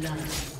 Blood.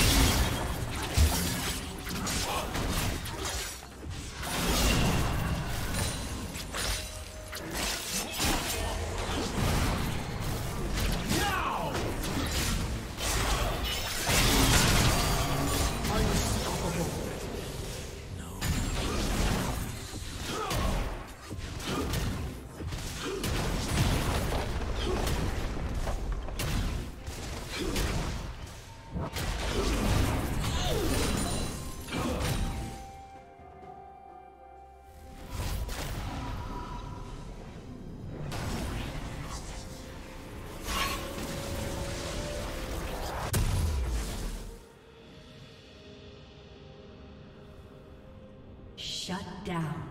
Shut down.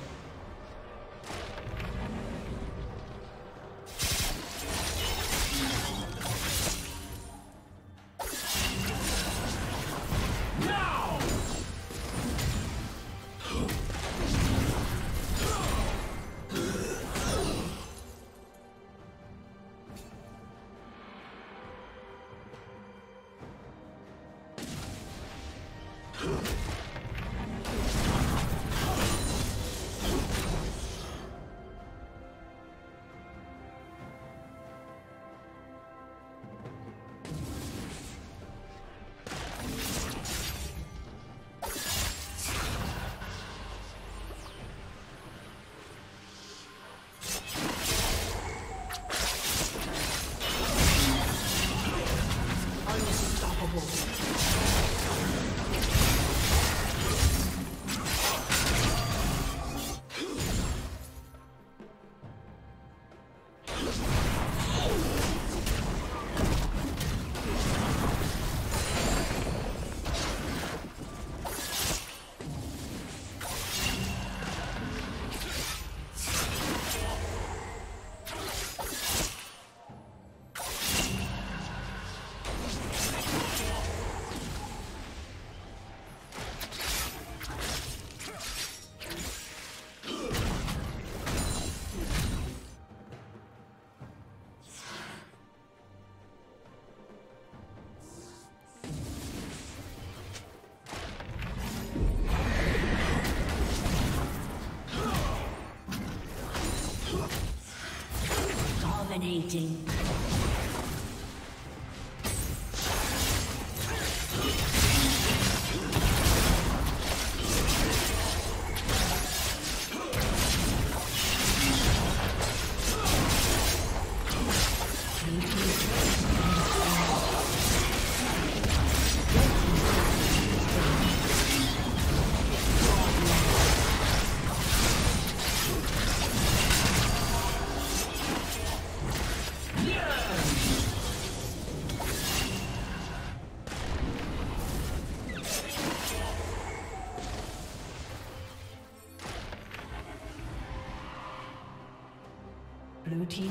Dominating.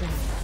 真的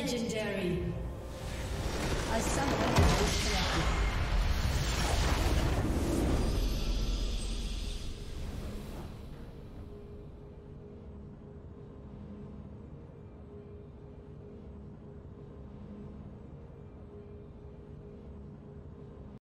Legendary.